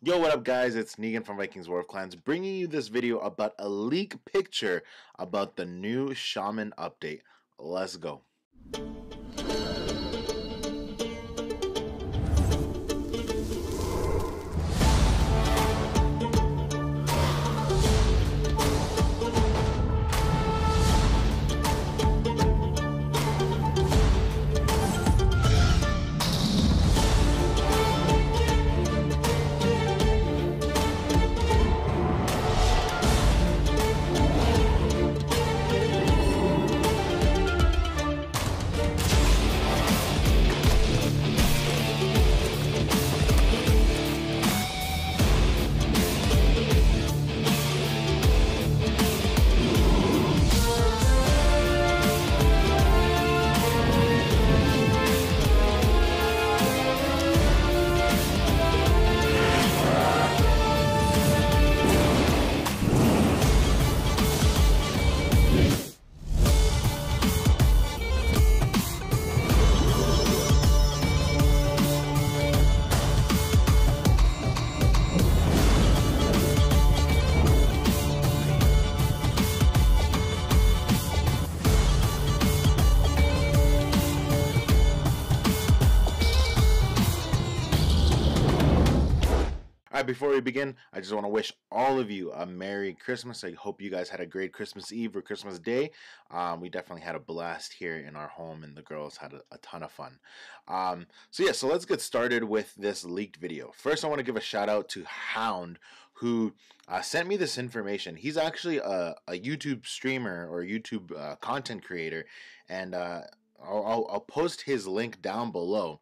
Yo, what up guys? It's Negan from Vikings War of Clans bringing you this video about a leak picture about the new Shaman update. Let's go. Before we begin, I just want to wish all of you a Merry Christmas. I hope you guys had a great Christmas Eve or Christmas Day. Um, we definitely had a blast here in our home, and the girls had a, a ton of fun. Um, so, yeah, so let's get started with this leaked video. First, I want to give a shout out to Hound, who uh, sent me this information. He's actually a, a YouTube streamer or YouTube uh, content creator, and uh, I'll, I'll post his link down below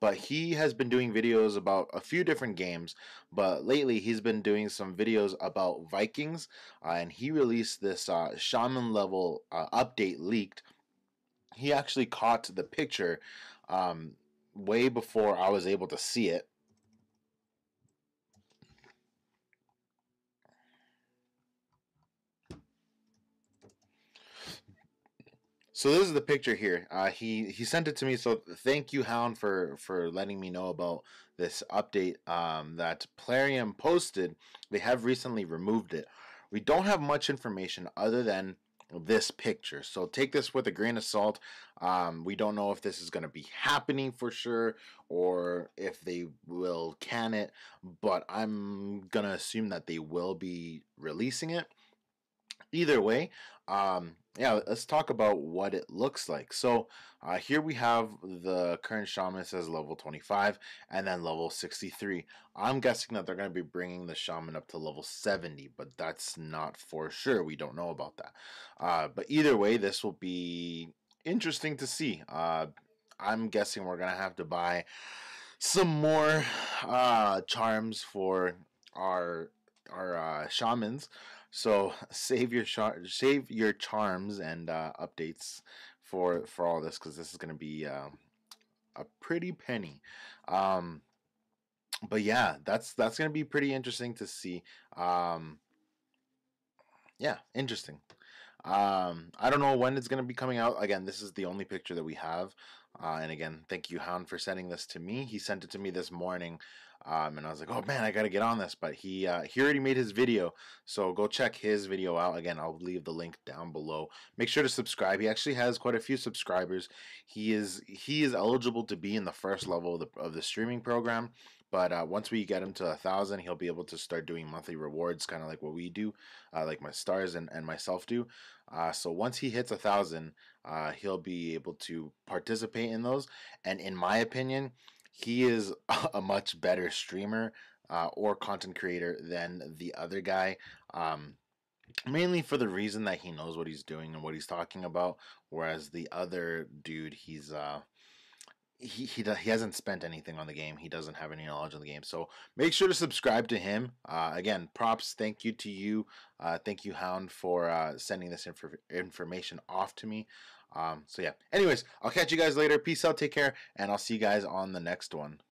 but he has been doing videos about a few different games but lately he's been doing some videos about vikings uh, and he released this uh, shaman level uh, update leaked. He actually caught the picture um, way before i was able to see it So this is the picture here. Uh, he he sent it to me. So thank you, Hound, for for letting me know about this update um, that Plarium posted. They have recently removed it. We don't have much information other than this picture. So take this with a grain of salt. Um, we don't know if this is going to be happening for sure or if they will can it, but I'm going to assume that they will be releasing it. Either way, um, yeah, let's talk about what it looks like. So uh, here we have the current shaman says level 25 and then level 63. I'm guessing that they're going to be bringing the shaman up to level 70, but that's not for sure. We don't know about that. Uh, but either way, this will be interesting to see. Uh, I'm guessing we're going to have to buy some more uh, charms for our our uh, shamans so save your char- save your charms and uh, updates for for all this because this is going to be uh, a pretty penny. Um, but yeah, that's that's going to be pretty interesting to see. Um, yeah, interesting. Um, I don't know when it's going to be coming out. Again, this is the only picture that we have. Uh, and again, thank you, Hound, for sending this to me. He sent it to me this morning. Um, and I was like, oh man, I got to get on this. But he uh, he already made his video. So go check his video out. Again, I'll leave the link down below. Make sure to subscribe. He actually has quite a few subscribers. He is he is eligible to be in the first level of the, of the streaming program. But uh, once we get him to a thousand, he'll be able to start doing monthly rewards, kind of like what we do, uh, like my stars and, and myself do. Uh, so once he hits a thousand, uh, he'll be able to participate in those. And in my opinion, he is a much better streamer uh, or content creator than the other guy. Um, mainly for the reason that he knows what he's doing and what he's talking about, whereas the other dude, he's uh, he he, he hasn't spent anything on the game. He doesn't have any knowledge on the game. So make sure to subscribe to him. Uh, again, props. Thank you to you. Uh, thank you, Hound, for uh, sending this inf- information off to me. Um, so yeah. Anyways, I'll catch you guys later. Peace out. Take care, and I'll see you guys on the next one.